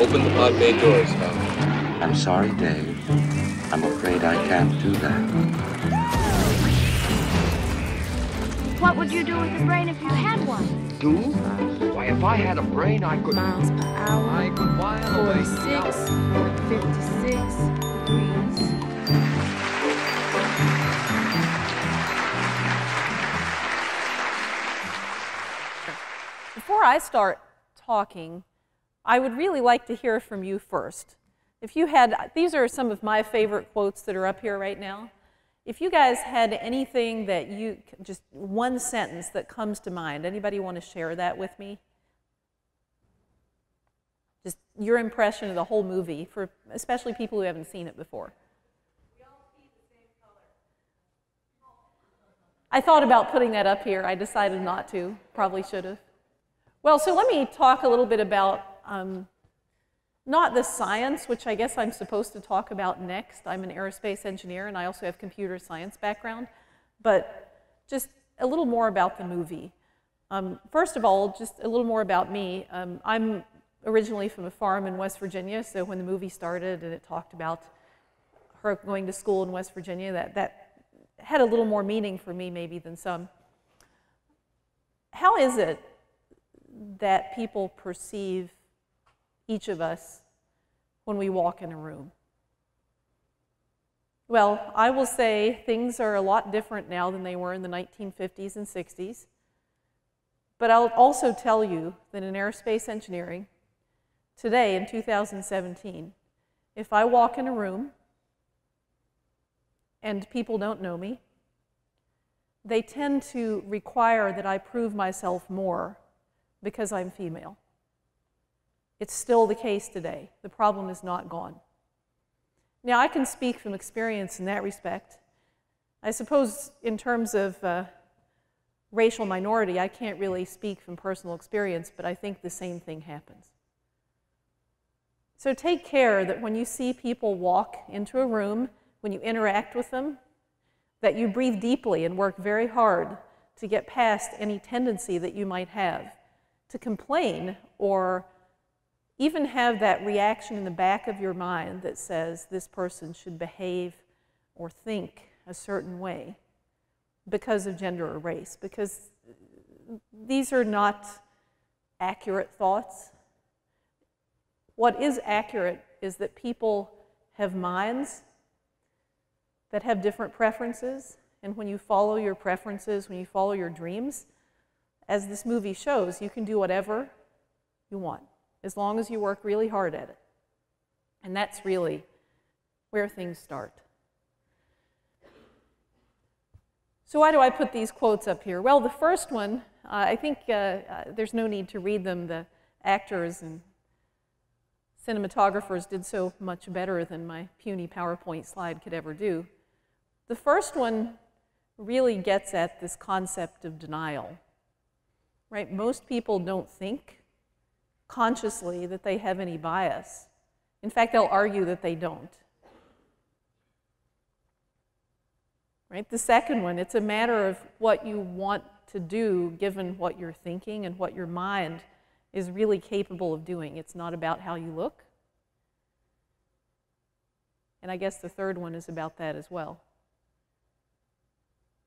Open the pod bay doors, Hal. I'm sorry, Dave. I'm afraid I can't do that. What would you do with a brain if you had one? Do? Why, if I had a brain, I could. miles per hour, I could while away. 46, 56 degrees. Before I start talking, I would really like to hear from you first. If you had, these are some of my favorite quotes that are up here right now. If you guys had anything that you, just one sentence that comes to mind, anybody want to share that with me? Just your impression of the whole movie, for especially people who haven't seen it before. I thought about putting that up here. I decided not to. Probably should have. Well, so let me talk a little bit about um, not the science, which I guess I'm supposed to talk about next. I'm an aerospace engineer and I also have computer science background, but just a little more about the movie. Um, first of all, just a little more about me. Um, I'm originally from a farm in West Virginia, so when the movie started and it talked about her going to school in West Virginia, that, that had a little more meaning for me maybe than some. How is it that people perceive each of us when we walk in a room? Well, I will say things are a lot different now than they were in the 1950s and 60s. But I'll also tell you that in aerospace engineering, today in 2017, if I walk in a room and people don't know me, they tend to require that I prove myself more because I'm female. It's still the case today. The problem is not gone. Now, I can speak from experience in that respect. I suppose, in terms of uh, racial minority, I can't really speak from personal experience, but I think the same thing happens. So take care that when you see people walk into a room, when you interact with them, that you breathe deeply and work very hard to get past any tendency that you might have to complain or even have that reaction in the back of your mind that says this person should behave or think a certain way because of gender or race, because these are not accurate thoughts. What is accurate is that people have minds that have different preferences, and when you follow your preferences, when you follow your dreams, as this movie shows, you can do whatever you want as long as you work really hard at it. And that's really where things start. So, why do I put these quotes up here? Well, the first one, uh, I think uh, uh, there's no need to read them. The actors and cinematographers did so much better than my puny PowerPoint slide could ever do. The first one really gets at this concept of denial. Right? Most people don't think consciously that they have any bias. In fact, they'll argue that they don't. Right? The second one, it's a matter of what you want to do given what you're thinking and what your mind is really capable of doing. It's not about how you look. And I guess the third one is about that as well.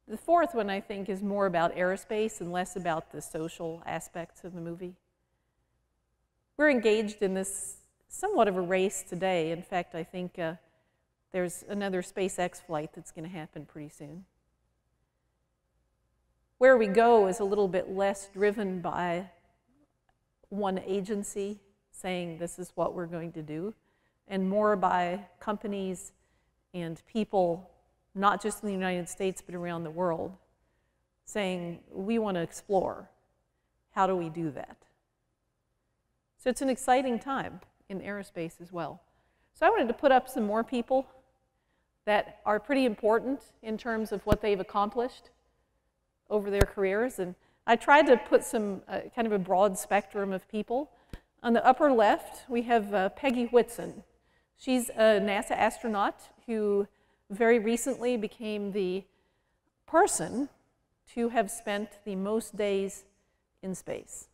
The fourth one, I think, is more about aerospace and less about the social aspects of the movie. We're engaged in this somewhat of a race today. In fact, I think uh, there's another SpaceX flight that's going to happen pretty soon. Where we go is a little bit less driven by one agency saying this is what we're going to do, and more by companies and people not just in the United States, but around the world, saying, we want to explore. How do we do that? So it's an exciting time in aerospace as well. So I wanted to put up some more people that are pretty important in terms of what they've accomplished over their careers. And I tried to put some uh, kind of a broad spectrum of people. On the upper left, we have uh, Peggy Whitson. She's a NASA astronaut who very recently became the person to have spent the most days in space.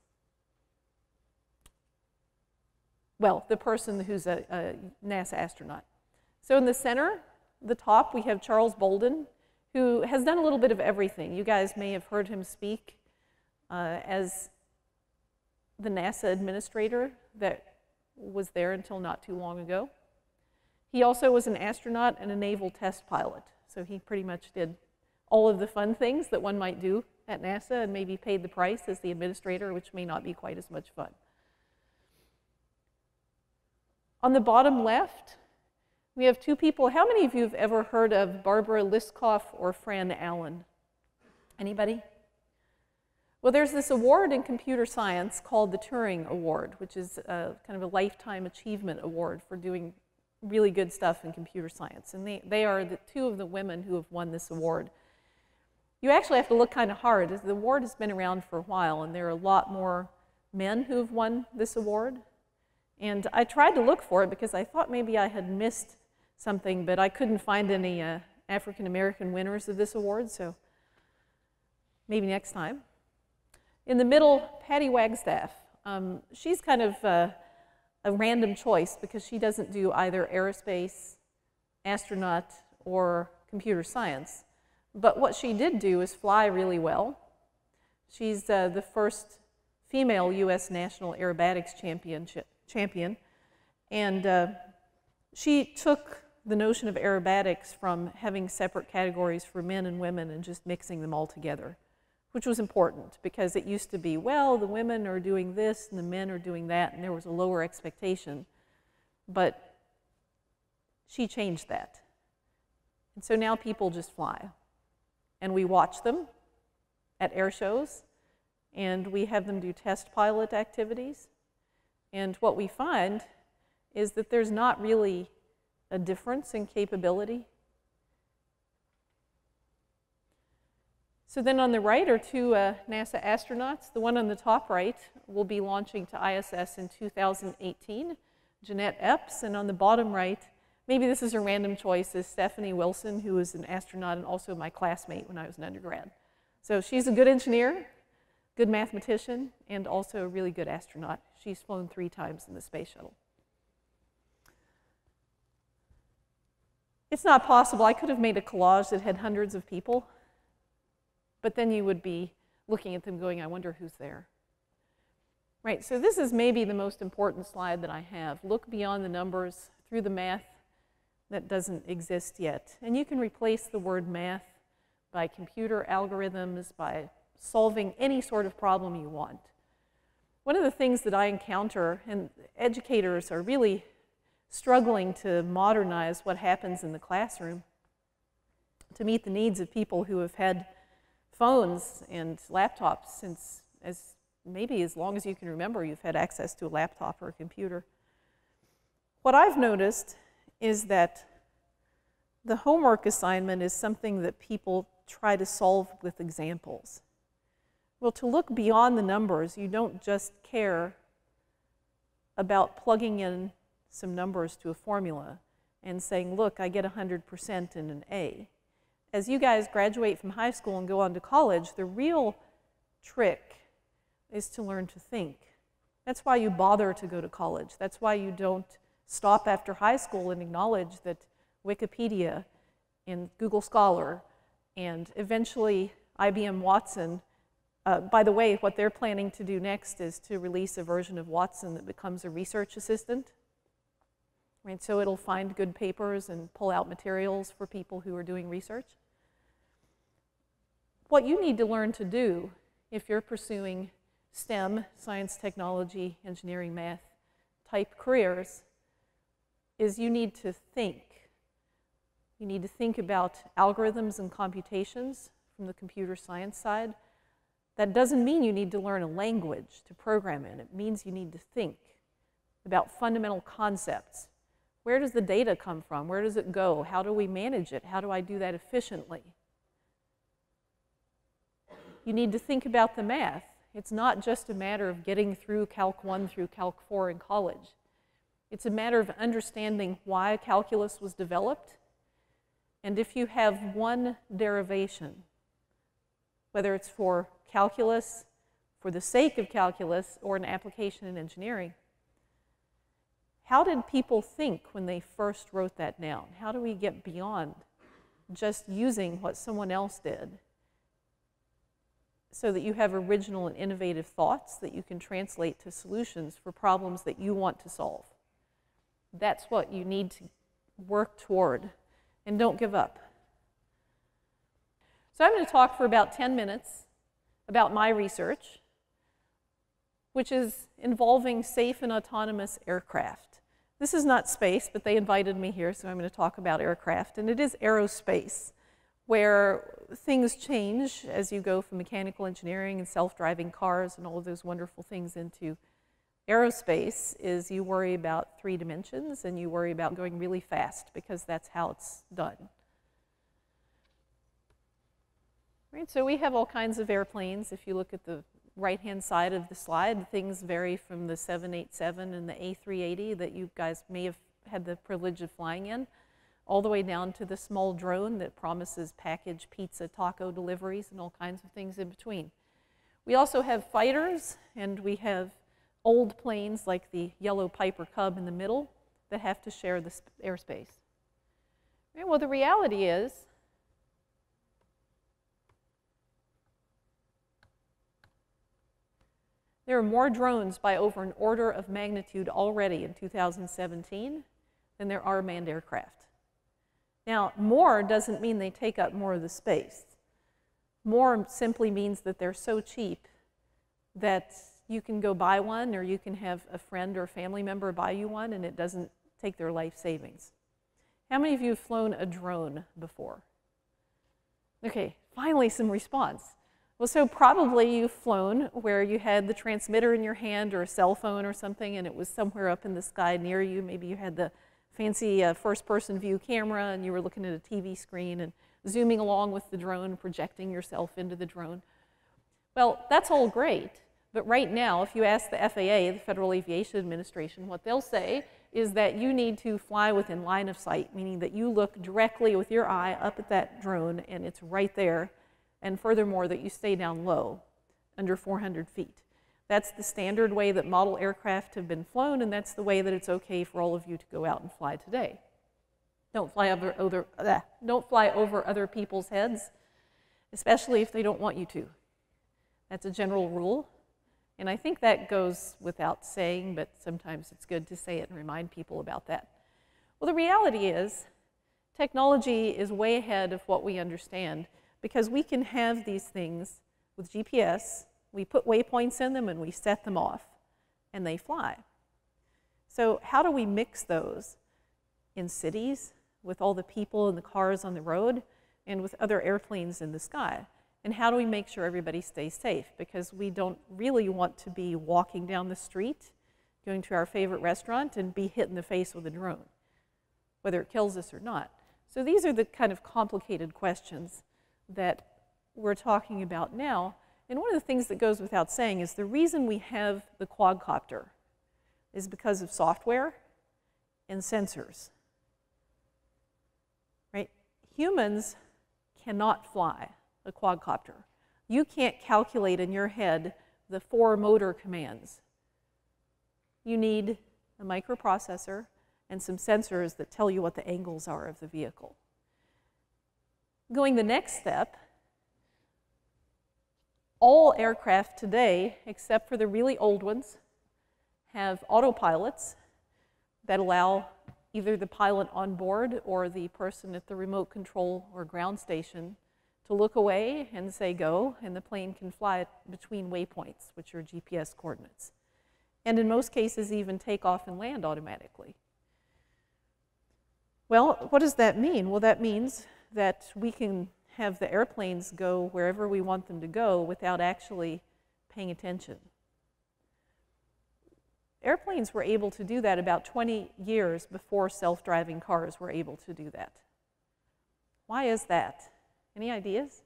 Well, the person who's a, a NASA astronaut. So in the center, the top, we have Charles Bolden, who has done a little bit of everything. You guys may have heard him speak uh, as the NASA administrator that was there until not too long ago. He also was an astronaut and a naval test pilot, so he pretty much did all of the fun things that one might do at NASA and maybe paid the price as the administrator, which may not be quite as much fun. On the bottom left, we have two people. How many of you have ever heard of Barbara Liskov or Fran Allen? Anybody? Well, there's this award in computer science called the Turing Award, which is a, kind of a lifetime achievement award for doing really good stuff in computer science. And they, they are the two of the women who have won this award. You actually have to look kind of hard. The award has been around for a while, and there are a lot more men who have won this award. And I tried to look for it because I thought maybe I had missed something, but I couldn't find any uh, African American winners of this award, so maybe next time. In the middle, Patty Wagstaff. Um, she's kind of uh, a random choice because she doesn't do either aerospace, astronaut, or computer science. But what she did do is fly really well. She's uh, the first female U.S. national aerobatics champion, and uh, she took the notion of aerobatics from having separate categories for men and women and just mixing them all together, which was important because it used to be, well, the women are doing this and the men are doing that, and there was a lower expectation. But she changed that. And so now people just fly. And we watch them at air shows, and we have them do test pilot activities. And what we find is that there's not really a difference in capability. So then on the right are two uh, NASA astronauts. The one on the top right will be launching to ISS in 2018, Jeanette Epps. And on the bottom right, maybe this is a random choice, is Stephanie Wilson, who was an astronaut and also my classmate when I was an undergrad. So she's a good engineer, good mathematician, and also a really good astronaut. She's flown three times in the space shuttle. It's not possible. I could have made a collage that had hundreds of people, but then you would be looking at them going, I wonder who's there. Right, so this is maybe the most important slide that I have. Look beyond the numbers through the math that doesn't exist yet. And you can replace the word math by computer algorithms, by solving any sort of problem you want. One of the things that I encounter, and educators are really struggling to modernize what happens in the classroom to meet the needs of people who have had phones and laptops since as maybe as long as you can remember you've had access to a laptop or a computer. What I've noticed is that the homework assignment is something that people try to solve with examples. Well, to look beyond the numbers, you don't just care about plugging in some numbers to a formula and saying, look, I get 100% in an A. As you guys graduate from high school and go on to college, the real trick is to learn to think. That's why you bother to go to college. That's why you don't stop after high school and acknowledge that Wikipedia and Google Scholar and eventually IBM Watson. Uh, by the way, what they're planning to do next is to release a version of Watson that becomes a research assistant. Right, so it'll find good papers and pull out materials for people who are doing research. What you need to learn to do if you're pursuing STEM, science, technology, engineering, math type careers is you need to think. You need to think about algorithms and computations from the computer science side. That doesn't mean you need to learn a language to program in. It means you need to think about fundamental concepts where does the data come from? Where does it go? How do we manage it? How do I do that efficiently? You need to think about the math. It's not just a matter of getting through Calc 1 through Calc 4 in college. It's a matter of understanding why calculus was developed. And if you have one derivation, whether it's for calculus, for the sake of calculus, or an application in engineering, How did people think when they first wrote that down? How do we get beyond just using what someone else did so that you have original and innovative thoughts that you can translate to solutions for problems that you want to solve? That's what you need to work toward. And don't give up. So, I'm going to talk for about 10 minutes about my research, which is involving safe and autonomous aircraft. This is not space, but they invited me here, so I'm going to talk about aircraft. And it is aerospace, where things change as you go from mechanical engineering and self driving cars and all of those wonderful things into aerospace is you worry about three dimensions and you worry about going really fast because that's how it's done. Right, so we have all kinds of airplanes. If you look at the right-hand side of the slide, things vary from the 787 and the A380 that you guys may have had the privilege of flying in, all the way down to the small drone that promises package pizza taco deliveries and all kinds of things in between. We also have fighters and we have old planes like the yellow Piper Cub in the middle that have to share the airspace. Right, well, the reality is There are more drones by over an order of magnitude already in 2017 than there are manned aircraft. Now, more doesn't mean they take up more of the space. More simply means that they're so cheap that you can go buy one or you can have a friend or family member buy you one and it doesn't take their life savings. How many of you have flown a drone before? Okay, finally some response. Well, so probably you've flown where you had the transmitter in your hand or a cell phone or something and it was somewhere up in the sky near you. Maybe you had the fancy uh, first person view camera and you were looking at a TV screen and zooming along with the drone, projecting yourself into the drone. Well, that's all great. But right now, if you ask the FAA, the Federal Aviation Administration, what they'll say is that you need to fly within line of sight, meaning that you look directly with your eye up at that drone and it's right there. And furthermore, that you stay down low, under 400 feet. That's the standard way that model aircraft have been flown, and that's the way that it's okay for all of you to go out and fly today. Don't fly over, uh, don't fly over other people's heads, especially if they don't want you to. That's a general rule. And I think that goes without saying, but sometimes it's good to say it and remind people about that. Well, the reality is, technology is way ahead of what we understand because we can have these things with GPS. We put waypoints in them and we set them off, and they fly. So, how do we mix those in cities with all the people and the cars on the road and with other airplanes in the sky? And how do we make sure everybody stays safe? Because we don't really want to be walking down the street, going to our favorite restaurant, and be hit in the face with a drone, whether it kills us or not. So these are the kind of complicated questions that we're talking about now. And one of the things that goes without saying is the reason we have the quadcopter is because of software and sensors. Right? Humans cannot fly a quadcopter. You can't calculate in your head the four motor commands. You need a microprocessor and some sensors that tell you what the angles are of the vehicle. Going the next step, all aircraft today, except for the really old ones, have autopilots that allow either the pilot on board or the person at the remote control or ground station to look away and say go, and the plane can fly between waypoints, which are GPS coordinates. And in most cases, even take off and land automatically. Well, what does that mean? Well, that means that we can have the airplanes go wherever we want them to go without actually paying attention. Airplanes were able to do that about 20 years before self driving cars were able to do that. Why is that? Any ideas?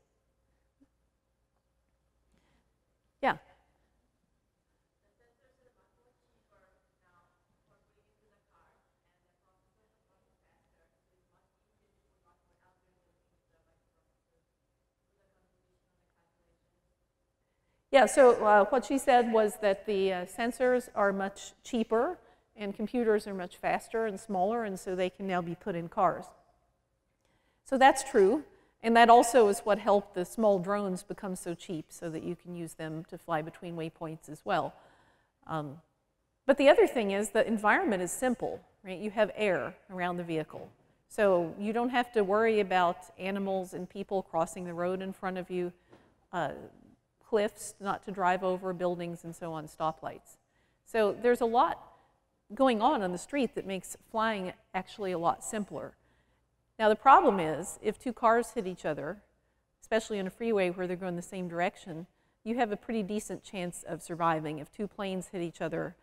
Yeah. Yeah, so uh, what she said was that the uh, sensors are much cheaper And computers are much faster and smaller, and so they can now be put in cars. So that's true. And that also is what helped the small drones become so cheap so that you can use them to fly between waypoints as well. Um, but the other thing is the environment is simple, right? You have air around the vehicle. So you don't have to worry about animals and people crossing the road in front of you, uh, cliffs not to drive over, buildings, and so on, stoplights. So there's a lot going on on the street that makes flying actually a lot simpler. Now, the problem is if two cars hit each other, especially on a freeway where they're going the same direction, you have a pretty decent chance of surviving. If two planes hit each other,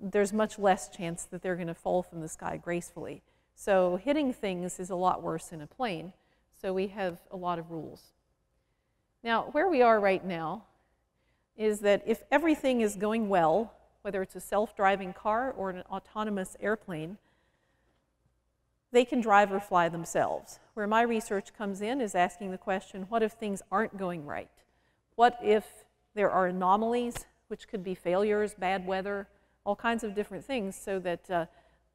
there's much less chance that they're going to fall from the sky gracefully. So hitting things is a lot worse in a plane. So we have a lot of rules. Now, where we are right now is that if everything is going well, whether it's a self-driving car or an autonomous airplane, they can drive or fly themselves. Where my research comes in is asking the question, what if things aren't going right? What if there are anomalies, which could be failures, bad weather, all kinds of different things, so that uh,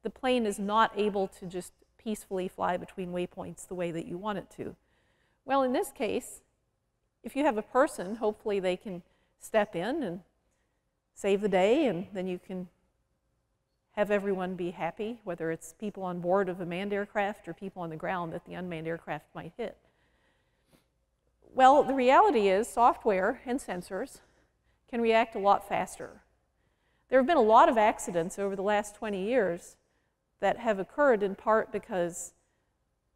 the plane is not able to just peacefully fly between waypoints the way that you want it to. Well, in this case, if you have a person, hopefully they can step in and save the day, and then you can have everyone be happy, whether it's people on board of a manned aircraft or people on the ground that the unmanned aircraft might hit. Well, the reality is software and sensors can react a lot faster. There have been a lot of accidents over the last 20 years that have occurred in part because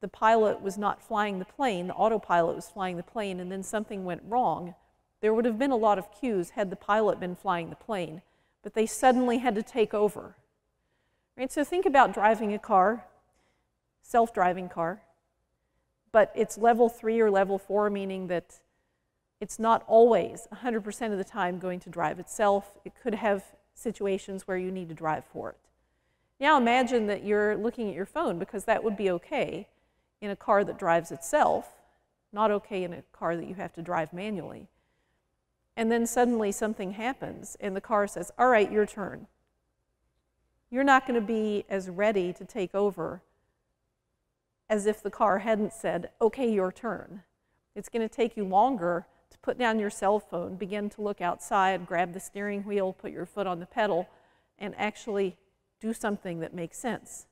the pilot was not flying the plane, the autopilot was flying the plane, and then something went wrong. There would have been a lot of cues had the pilot been flying the plane, but they suddenly had to take over. Right? So think about driving a car, self-driving car, but it's level three or level four, meaning that it's not always 100% of the time going to drive itself. It could have situations where you need to drive for it. Now imagine that you're looking at your phone because that would be okay in a car that drives itself, not okay in a car that you have to drive manually. And then suddenly something happens and the car says, all right, your turn. You're not going to be as ready to take over as if the car hadn't said, okay, your turn. It's going to take you longer to put down your cell phone, begin to look outside, grab the steering wheel, put your foot on the pedal, and actually do something that makes sense.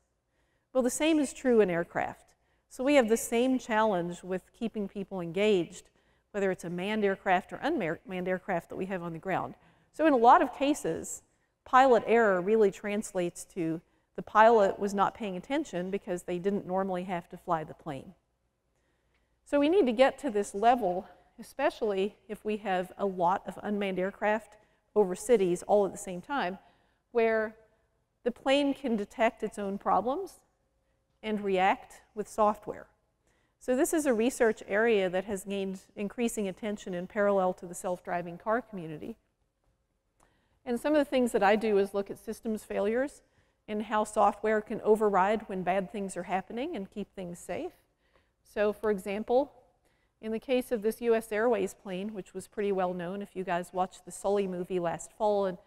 Well, the same is true in aircraft. So we have the same challenge with keeping people engaged, whether it's a manned aircraft or unmanned aircraft that we have on the ground. So in a lot of cases, pilot error really translates to the pilot was not paying attention because they didn't normally have to fly the plane. So we need to get to this level, especially if we have a lot of unmanned aircraft over cities all at the same time, where the plane can detect its own problems and react with software. So this is a research area that has gained increasing attention in parallel to the self-driving car community. And some of the things that I do is look at systems failures and how software can override when bad things are happening and keep things safe. So for example, in the case of this US Airways plane, which was pretty well known if you guys watched the Sully movie last fall and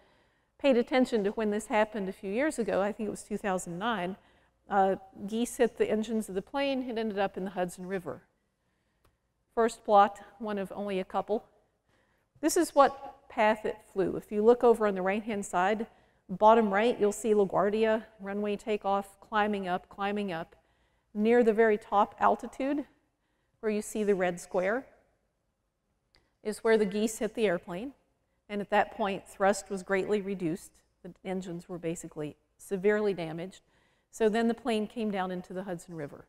paid attention to when this happened a few years ago, I think it was 2009, uh, geese hit the engines of the plane. It ended up in the Hudson River. First plot, one of only a couple. This is what path it flew. If you look over on the right-hand side, bottom right, you'll see LaGuardia, runway takeoff, climbing up, climbing up. Near the very top altitude, where you see the red square, is where the geese hit the airplane. And at that point, thrust was greatly reduced. The engines were basically severely damaged. So then the plane came down into the Hudson River.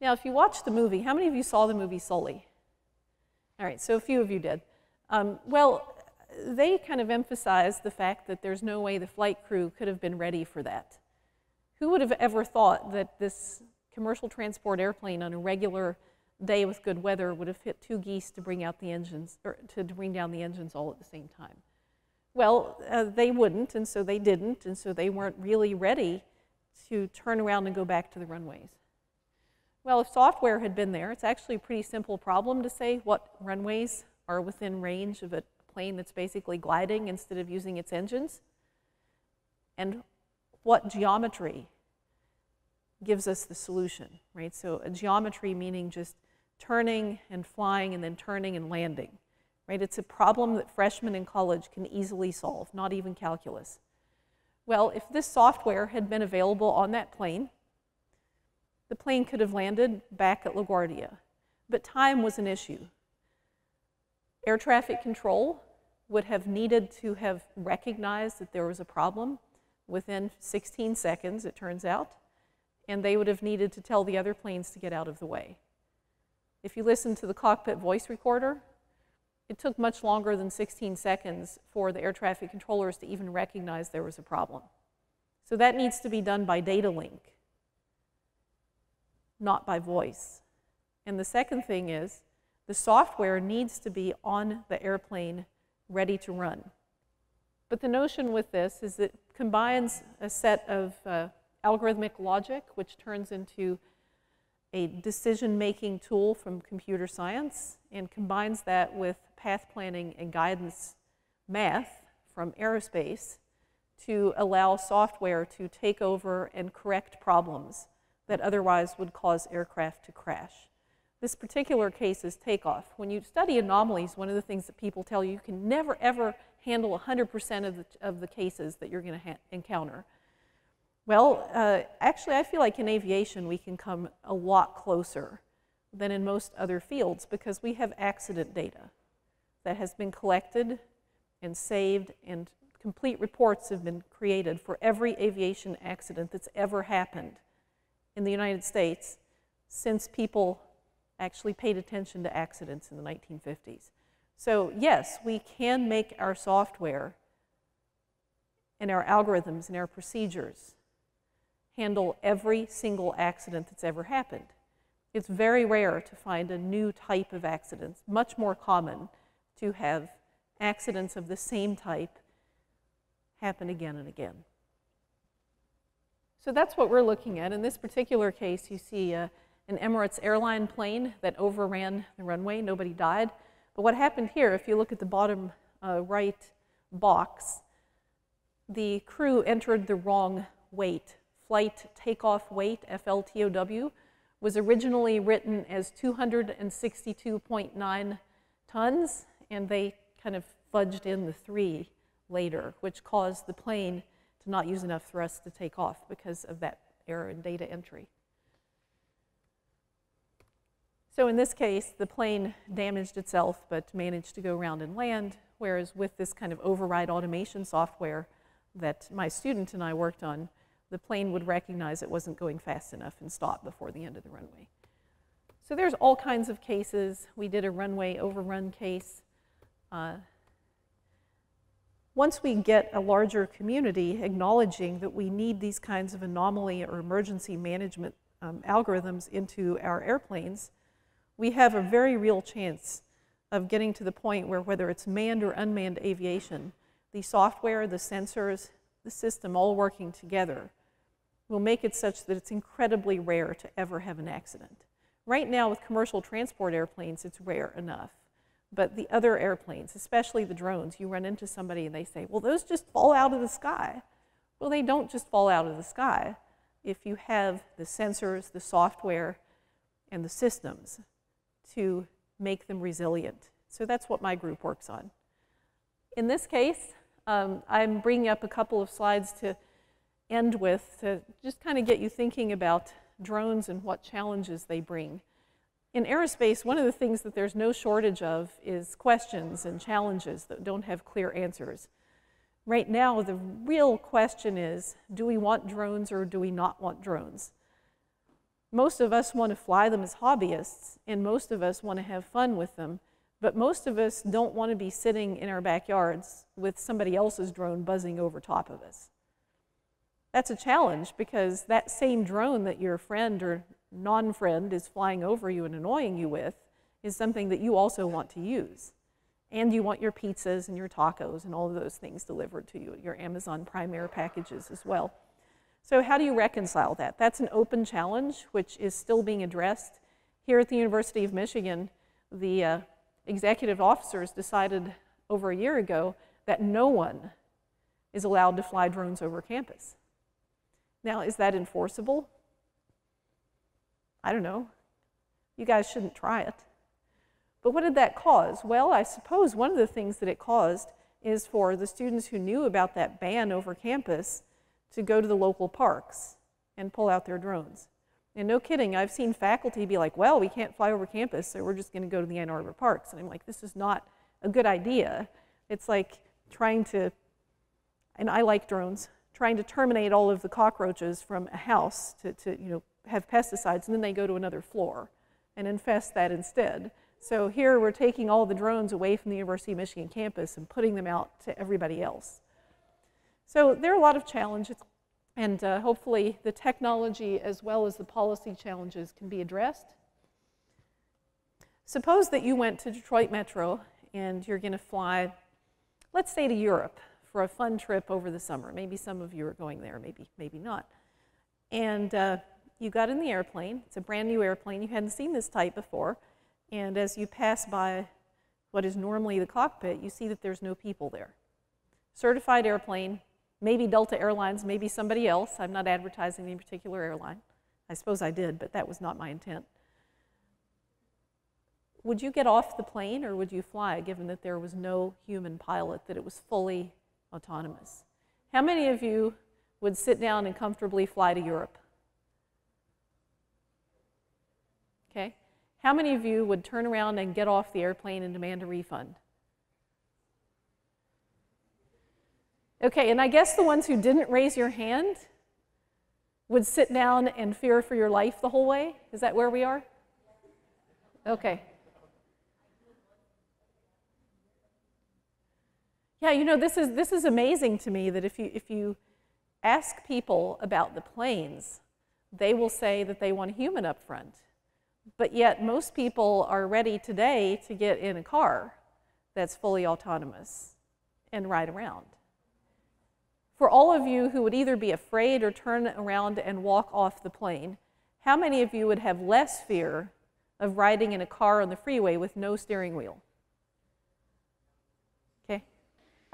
Now, if you watch the movie, how many of you saw the movie Sully? All right, so a few of you did. Um, well, they kind of emphasized the fact that there's no way the flight crew could have been ready for that. Who would have ever thought that this commercial transport airplane on a regular day with good weather would have hit two geese to bring out the engines, or to bring down the engines all at the same time. Well, uh, they wouldn't, and so they didn't, and so they weren't really ready to turn around and go back to the runways. Well, if software had been there, it's actually a pretty simple problem to say what runways are within range of a plane that's basically gliding instead of using its engines. and what geometry gives us the solution, right? So a geometry meaning just turning and flying and then turning and landing, right? It's a problem that freshmen in college can easily solve, not even calculus. Well, if this software had been available on that plane, the plane could have landed back at LaGuardia. But time was an issue. Air traffic control would have needed to have recognized that there was a problem within 16 seconds, it turns out, and they would have needed to tell the other planes to get out of the way. If you listen to the cockpit voice recorder, it took much longer than 16 seconds for the air traffic controllers to even recognize there was a problem. So that needs to be done by data link, not by voice. And the second thing is the software needs to be on the airplane ready to run. But the notion with this is it combines a set of uh, algorithmic logic, which turns into a decision-making tool from computer science, and combines that with path planning and guidance math from aerospace to allow software to take over and correct problems that otherwise would cause aircraft to crash. This particular case is takeoff. When you study anomalies, one of the things that people tell you, you can never ever handle 100% of the, of the cases that you're going to encounter. Well, uh, actually, I feel like in aviation we can come a lot closer than in most other fields because we have accident data that has been collected and saved, and complete reports have been created for every aviation accident that's ever happened in the United States since people actually paid attention to accidents in the 1950s. So, yes, we can make our software and our algorithms and our procedures handle every single accident that's ever happened. It's very rare to find a new type of accident, much more common to have accidents of the same type happen again and again. So that's what we're looking at. In this particular case, you see uh, an Emirates airline plane that overran the runway. Nobody died. But what happened here, if you look at the bottom uh, right box, the crew entered the wrong weight flight takeoff weight, FLTOW, was originally written as 262.9 tons, and they kind of fudged in the three later, which caused the plane to not use enough thrust to take off because of that error in data entry. So in this case, the plane damaged itself but managed to go around and land, whereas with this kind of override automation software that my student and I worked on, the plane would recognize it wasn't going fast enough and stop before the end of the runway. So there's all kinds of cases. We did a runway overrun case. Uh, once we get a larger community acknowledging that we need these kinds of anomaly or emergency management um, algorithms into our airplanes, we have a very real chance of getting to the point where whether it's manned or unmanned aviation, the software, the sensors, the system all working together will make it such that it's incredibly rare to ever have an accident. Right now, with commercial transport airplanes, it's rare enough. But the other airplanes, especially the drones, you run into somebody and they say, well, those just fall out of the sky. Well, they don't just fall out of the sky if you have the sensors, the software, and the systems to make them resilient. So that's what my group works on. In this case, um, I'm bringing up a couple of slides to end with to just kind of get you thinking about drones and what challenges they bring. In aerospace, one of the things that there's no shortage of is questions and challenges that don't have clear answers. Right now, the real question is, do we want drones or do we not want drones? Most of us want to fly them as hobbyists, and most of us want to have fun with them, but most of us don't want to be sitting in our backyards with somebody else's drone buzzing over top of us. That's a challenge because that same drone that your friend or non friend is flying over you and annoying you with is something that you also want to use. And you want your pizzas and your tacos and all of those things delivered to you, your Amazon Prime Air packages as well. So, how do you reconcile that? That's an open challenge which is still being addressed. Here at the University of Michigan, the uh, executive officers decided over a year ago that no one is allowed to fly drones over campus. Now, is that enforceable? I don't know. You guys shouldn't try it. But what did that cause? Well, I suppose one of the things that it caused is for the students who knew about that ban over campus to go to the local parks and pull out their drones. And no kidding, I've seen faculty be like, well, we can't fly over campus, so we're just going to go to the Ann Arbor parks. And I'm like, this is not a good idea. It's like trying to, and I like drones, trying to terminate all of the cockroaches from a house to, to you know, have pesticides, and then they go to another floor and infest that instead. So here we're taking all the drones away from the University of Michigan campus and putting them out to everybody else. So there are a lot of challenges, and uh, hopefully the technology as well as the policy challenges can be addressed. Suppose that you went to Detroit Metro and you're going to fly, let's say to Europe for a fun trip over the summer. Maybe some of you are going there, maybe, maybe not. And uh, you got in the airplane. It's a brand new airplane. You hadn't seen this type before. And as you pass by what is normally the cockpit, you see that there's no people there. Certified airplane, maybe Delta Airlines, maybe somebody else. I'm not advertising any particular airline. I suppose I did, but that was not my intent. Would you get off the plane or would you fly, given that there was no human pilot, that it was fully autonomous? How many of you would sit down and comfortably fly to Europe? Okay. How many of you would turn around and get off the airplane and demand a refund? Okay, and I guess the ones who didn't raise your hand would sit down and fear for your life the whole way? Is that where we are? Okay. Yeah, you know, this is, this is amazing to me that if you, if you ask people about the planes, they will say that they want a human up front. But yet, most people are ready today to get in a car that's fully autonomous and ride around. For all of you who would either be afraid or turn around and walk off the plane, how many of you would have less fear of riding in a car on the freeway with no steering wheel?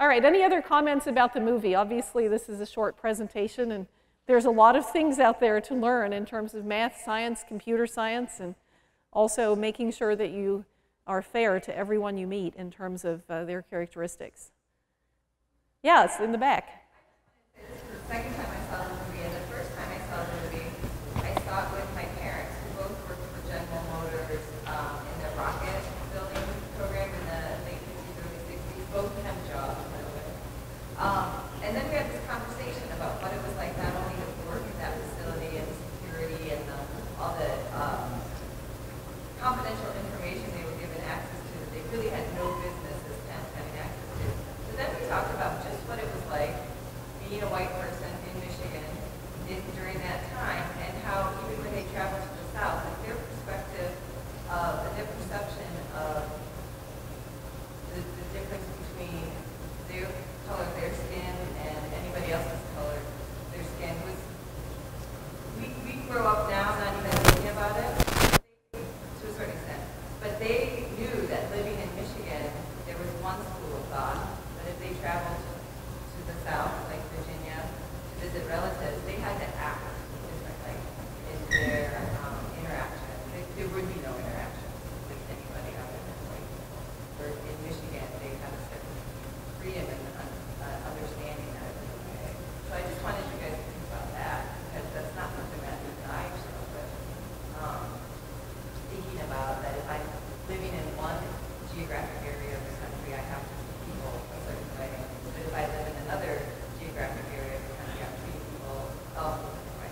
All right, any other comments about the movie? Obviously, this is a short presentation, and there's a lot of things out there to learn in terms of math, science, computer science, and also making sure that you are fair to everyone you meet in terms of uh, their characteristics. Yes, in the back. second time I saw the movie, and the first time I saw the movie, I saw it with my parents, who both worked for General Motors um, in the rocket building program in the late 50s, early 60s. Both had jobs, by the way. Um, and then we had this conversation about what it was like not only to work at that facility and the security and the, all the um, confidential information they were given access to that they really had no business as temps having access to. So then we talked about just what it was like being a white person in Michigan in, during that time and how even when they traveled to the South, like their perspective of, and their perception of the, the difference between their color of their skin and anybody else's color of their skin was, we, we grow up now not even thinking about it to a certain extent. But they knew that living in Michigan, there was one school of thought, that if they traveled to, to the South, like Virginia, to visit relatives, they had to act differently in their um, interaction. There, there would be no interaction with anybody other than white people. Where in Michigan, they have a certain freedom and uh, understanding that it was okay. So I just wanted you guys to think about that, because that's not something that I struggle with. Um, thinking about that if I'm living in one geographic area of the country, I have to see people a certain way. But if I live in another geographic area of the country, I'm treating people also a different way.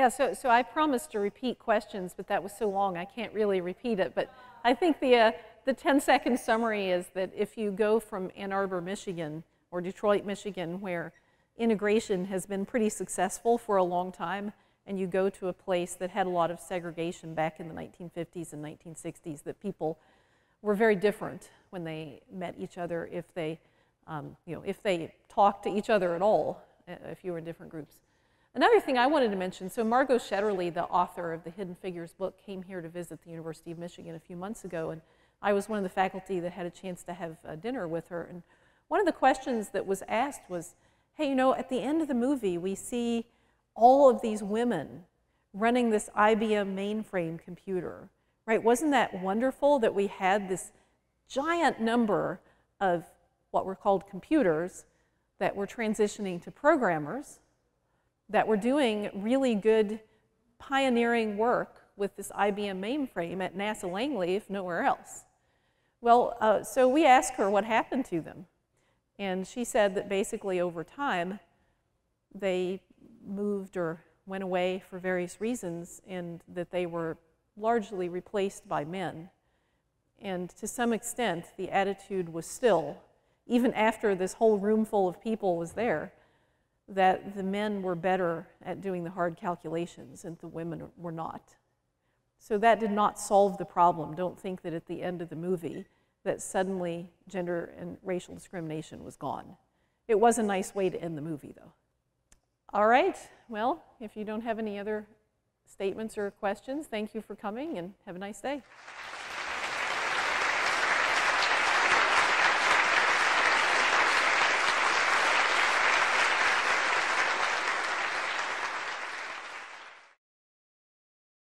Yeah, so, so I promised to repeat questions, but that was so long I can't really repeat it. But I think the, uh, the 10 second summary is that if you go from Ann Arbor, Michigan, or Detroit, Michigan, where integration has been pretty successful for a long time, and you go to a place that had a lot of segregation back in the 1950s and 1960s, that people were very different when they met each other if they, um, you know, if they talked to each other at all, uh, if you were in different groups. Another thing I wanted to mention, so Margot Shetterly, the author of the Hidden Figures book, came here to visit the University of Michigan a few months ago, and I was one of the faculty that had a chance to have uh, dinner with her. And One of the questions that was asked was, hey, you know, at the end of the movie, we see all of these women running this IBM mainframe computer, right? Wasn't that wonderful that we had this giant number of what were called computers that were transitioning to programmers that we're doing really good pioneering work with this IBM mainframe at NASA Langley, if nowhere else. Well, uh, so we asked her what happened to them. And she said that basically over time, they moved or went away for various reasons, and that they were largely replaced by men. And to some extent, the attitude was still, even after this whole room full of people was there, that the men were better at doing the hard calculations and the women were not. So that did not solve the problem. Don't think that at the end of the movie that suddenly gender and racial discrimination was gone. It was a nice way to end the movie, though. All right, well, if you don't have any other statements or questions, thank you for coming and have a nice day.